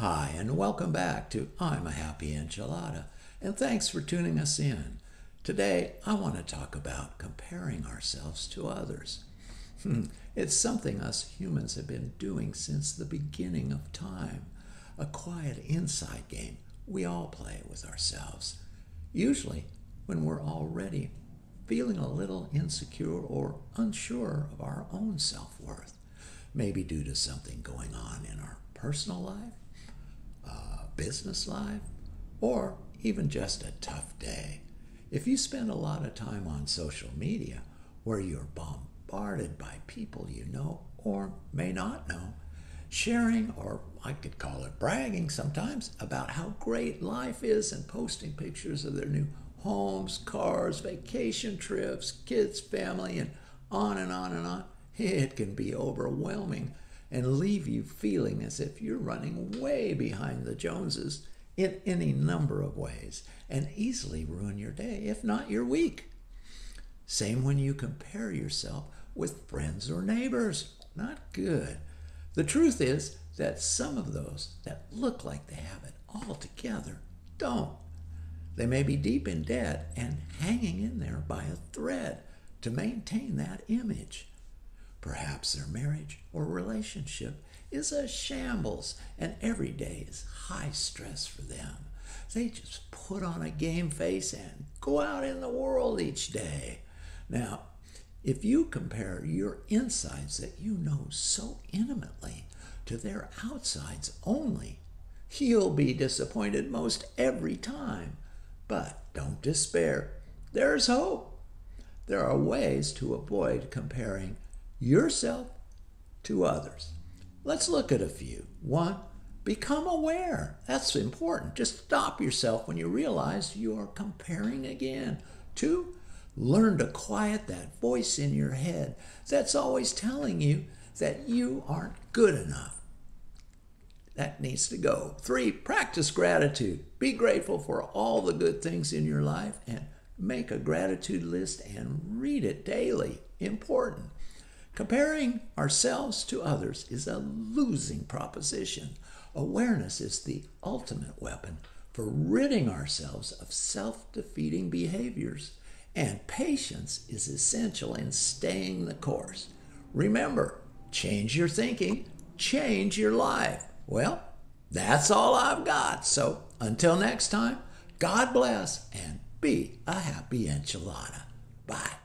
Hi, and welcome back to I'm a Happy Enchilada, and thanks for tuning us in. Today, I want to talk about comparing ourselves to others. Hmm, it's something us humans have been doing since the beginning of time, a quiet inside game we all play with ourselves, usually when we're already feeling a little insecure or unsure of our own self worth, maybe due to something going on in our personal life Uh, business life, or even just a tough day. If you spend a lot of time on social media where you're bombarded by people you know or may not know, sharing, or I could call it bragging sometimes, about how great life is and posting pictures of their new homes, cars, vacation trips, kids, family, and on and on and on, it can be overwhelming and leave you feeling as if you're running way behind the Joneses in any number of ways and easily ruin your day, if not your week. Same when you compare yourself with friends or neighbors. Not good. The truth is that some of those that look like they have it all together don't. They may be deep in debt and hanging in there by a thread to maintain that image. Perhaps their marriage or relationship is a shambles and every day is high stress for them. They just put on a game face and go out in the world each day. Now, if you compare your insides that you know so intimately to their outsides only, you'll be disappointed most every time. But don't despair. There's hope. There are ways to avoid comparing yourself to others. Let's look at a few. One, become aware. That's important. Just stop yourself when you realize you are comparing again. Two, learn to quiet that voice in your head that's always telling you that you aren't good enough. That needs to go. Three, practice gratitude. Be grateful for all the good things in your life and make a gratitude list and read it daily. Important. Comparing ourselves to others is a losing proposition. Awareness is the ultimate weapon for ridding ourselves of self defeating behaviors, and patience is essential in staying the course. Remember, change your thinking, change your life. Well, that's all I've got. So until next time, God bless and be a happy enchilada. Bye.